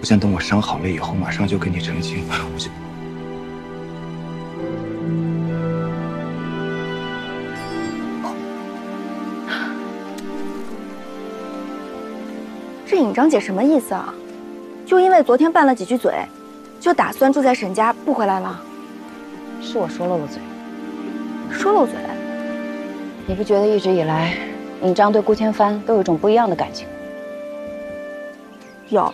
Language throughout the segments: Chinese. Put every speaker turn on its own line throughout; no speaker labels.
我想等我伤好了以后，马上就跟你成亲。
这尹章姐什么意思啊？就因为昨天拌了几句嘴，就打算住在沈家不回来了？
是我说漏了嘴。
说漏嘴？
你不觉得一直以来，尹章对顾千帆都有一种不一样的感情？
有，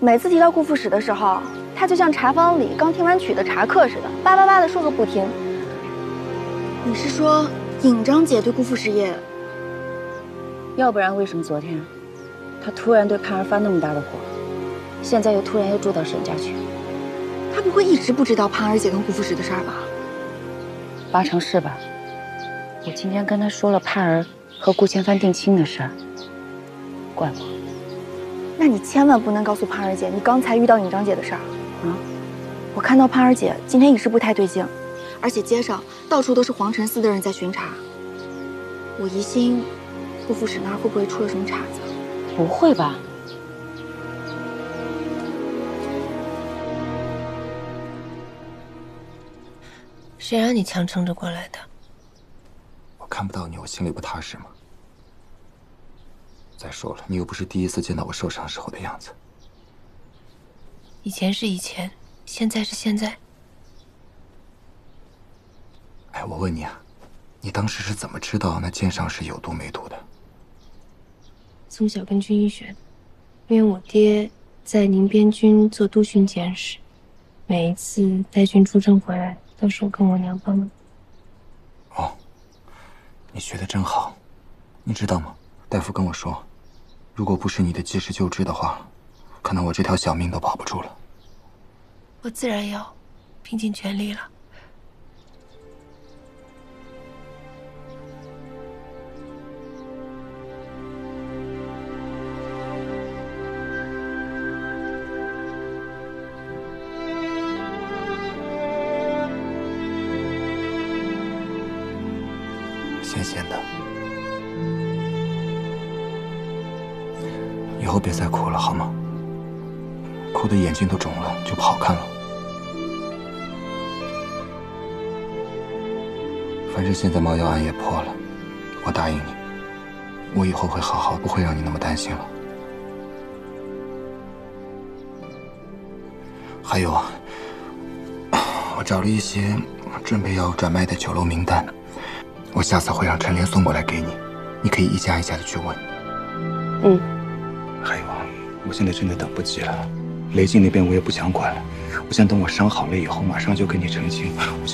每次提到顾副使的时候，他就像茶坊里刚听完曲的茶客似的，叭叭叭的说个不停。你是说尹章姐对顾副使也？
要不然为什么昨天？他突然对盼儿发那么大的火，现在又突然又住到沈家去。
他不会一直不知道盼儿姐跟顾副使的事儿吧？
八成是吧。我今天跟他说了盼儿和顾千帆定亲的事儿，怪我。
那你千万不能告诉盼儿姐你刚才遇到尹章姐的事儿啊！我看到盼儿姐今天一时不太对劲，而且街上到处都是皇城司的人在巡查，我疑心顾副使那儿会不会出了什么岔子？
不会吧？
谁让你强撑着过来的？
我看不到你，我心里不踏实吗？再说了，你又不是第一次见到我受伤时候的样子。
以前是以前，现在是现在。
哎，我问你啊，你当时是怎么知道那剑上是有毒没毒的？
从小跟军医学的，因为我爹在宁边军做督巡检使，每一次带军出征回来，都是我跟我娘帮忙。
哦，你学的真好。你知道吗？大夫跟我说，如果不是你的及时救治的话，可能我这条小命都保不住了。
我自然要拼尽全力了。
咸咸的，以后别再哭了，好吗？哭的眼睛都肿了，就不好看了。反正现在猫药案也破了，我答应你，我以后会好好，不会让你那么担心了。还有啊，我找了一些准备要转卖的酒楼名单。我下次会让陈莲送过来给你，你可以一家一家的去问。
嗯。
还有啊，我现在真的等不及了，雷静那边我也不想管了，我想等我伤好了以后，马上就跟你澄清。我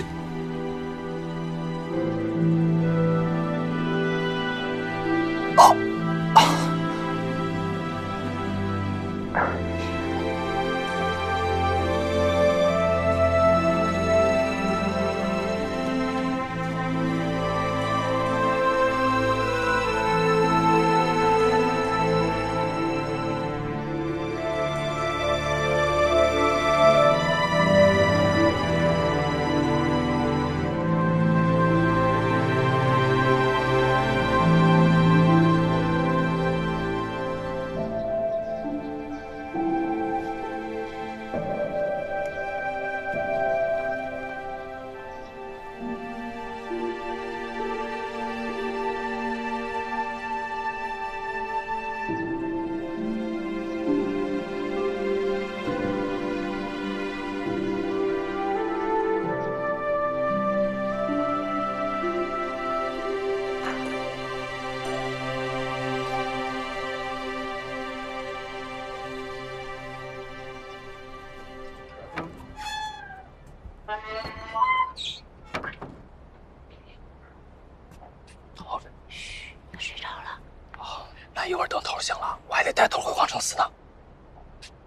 想。
一会儿等头醒了，我还得带头回皇城寺呢。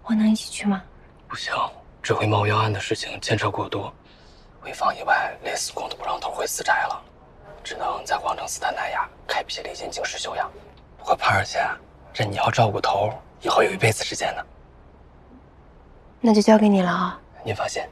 我能一起去吗？
不行，这回猫妖案的事情牵扯过多，回坊以外连司空都不让头回私宅了，只能在皇城寺的南崖开辟了一间静室休养。不过潘二姐，这你要照顾头，以后有一辈子时间呢。
那就交给你了啊！
您放心。